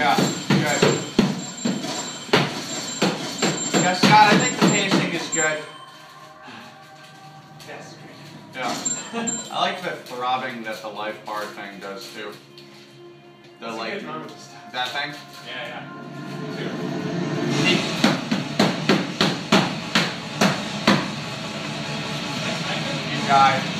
Yeah, good. Yeah, Scott, I think the pacing is good. Yes, good. Yeah. I like the throbbing that the life bar thing does too. The That's like that thing? Yeah, yeah. You guy.